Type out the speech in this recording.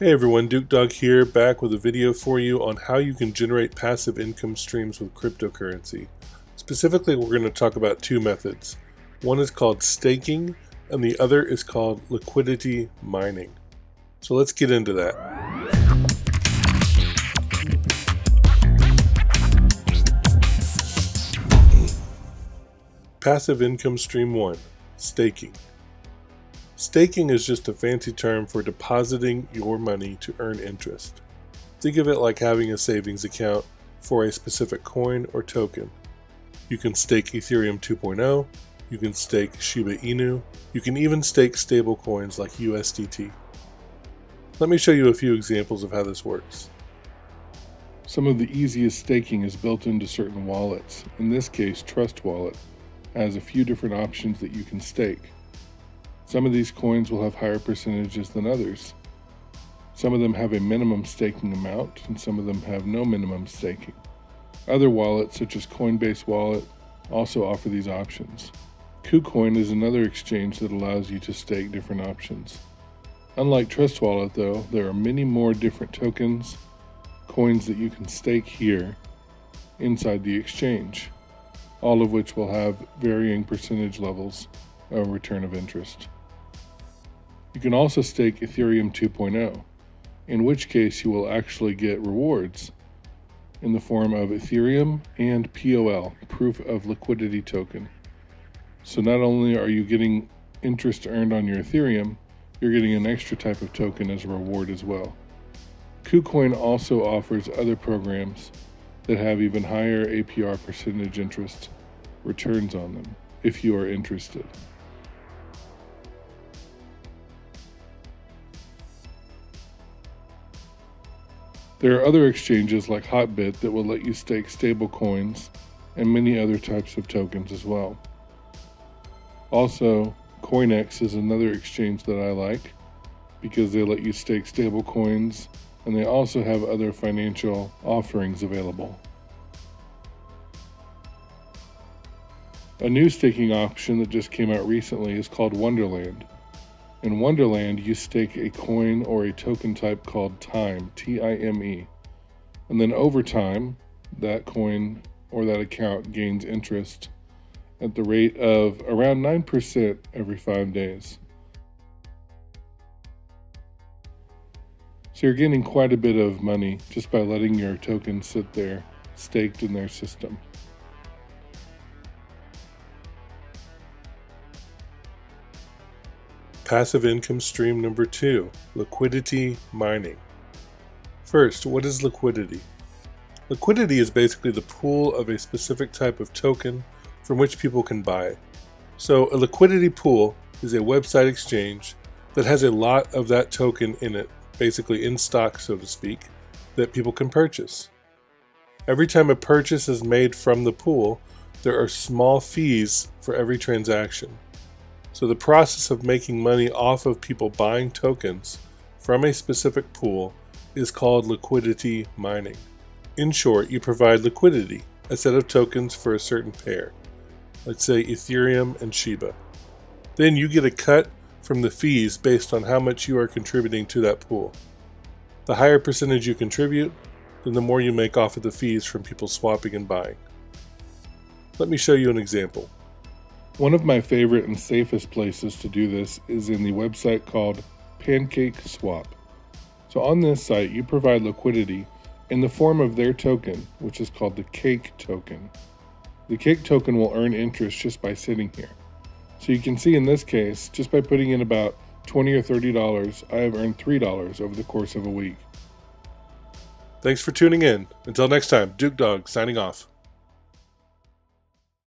Hey everyone, Duke Dog here, back with a video for you on how you can generate passive income streams with cryptocurrency. Specifically, we're going to talk about two methods. One is called staking, and the other is called liquidity mining. So let's get into that. Passive income stream 1 Staking. Staking is just a fancy term for depositing your money to earn interest. Think of it like having a savings account for a specific coin or token. You can stake Ethereum 2.0, you can stake Shiba Inu, you can even stake stable coins like USDT. Let me show you a few examples of how this works. Some of the easiest staking is built into certain wallets. In this case, Trust Wallet has a few different options that you can stake. Some of these coins will have higher percentages than others. Some of them have a minimum staking amount, and some of them have no minimum staking. Other wallets, such as Coinbase Wallet, also offer these options. KuCoin is another exchange that allows you to stake different options. Unlike Trust Wallet, though, there are many more different tokens, coins that you can stake here inside the exchange, all of which will have varying percentage levels of return of interest. You can also stake Ethereum 2.0, in which case you will actually get rewards in the form of Ethereum and POL, Proof of Liquidity Token. So not only are you getting interest earned on your Ethereum, you're getting an extra type of token as a reward as well. KuCoin also offers other programs that have even higher APR percentage interest returns on them if you are interested. There are other exchanges like Hotbit that will let you stake stable coins and many other types of tokens as well. Also, CoinEx is another exchange that I like because they let you stake stable coins and they also have other financial offerings available. A new staking option that just came out recently is called Wonderland. In Wonderland, you stake a coin or a token type called Time, T I M E. And then over time, that coin or that account gains interest at the rate of around 9% every five days. So you're getting quite a bit of money just by letting your token sit there staked in their system. Passive income stream number two, liquidity mining. First, what is liquidity? Liquidity is basically the pool of a specific type of token from which people can buy. So a liquidity pool is a website exchange that has a lot of that token in it, basically in stock, so to speak, that people can purchase. Every time a purchase is made from the pool, there are small fees for every transaction. So the process of making money off of people buying tokens from a specific pool is called liquidity mining. In short, you provide liquidity, a set of tokens for a certain pair, let's say Ethereum and Shiba. Then you get a cut from the fees based on how much you are contributing to that pool. The higher percentage you contribute, then the more you make off of the fees from people swapping and buying. Let me show you an example. One of my favorite and safest places to do this is in the website called Pancake Swap. So on this site, you provide liquidity in the form of their token, which is called the Cake token. The Cake token will earn interest just by sitting here. So you can see in this case, just by putting in about 20 or $30, I have earned $3 over the course of a week. Thanks for tuning in. Until next time, Duke Dog signing off.